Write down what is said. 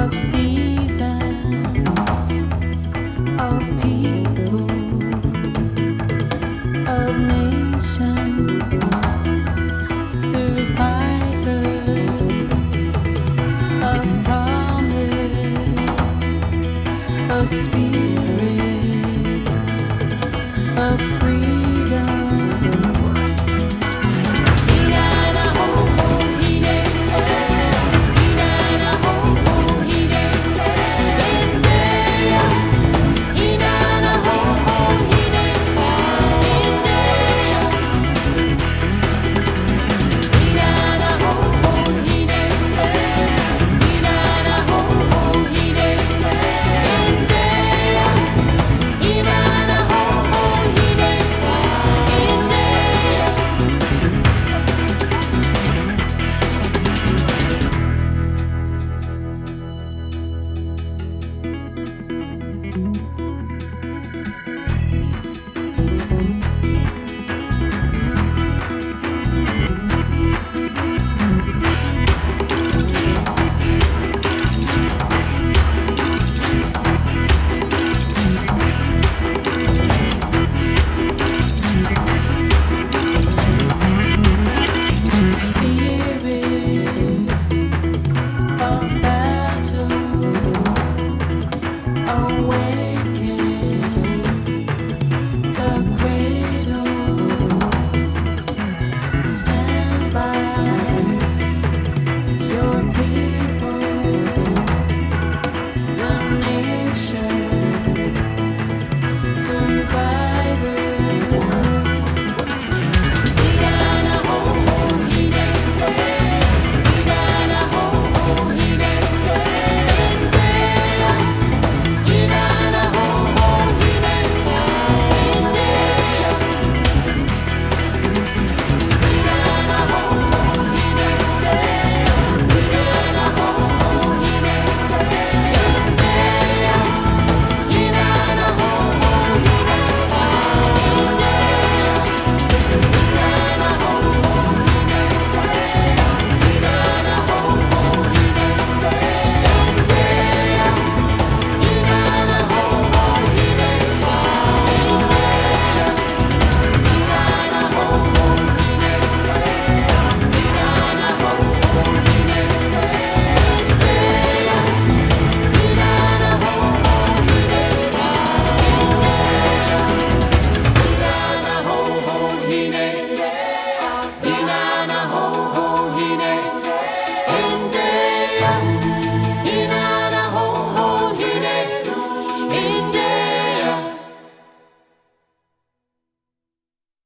of seasons, of people, of nations, survivors of promise, of speed.